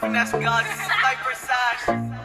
finesse god, this is Sniper Sash.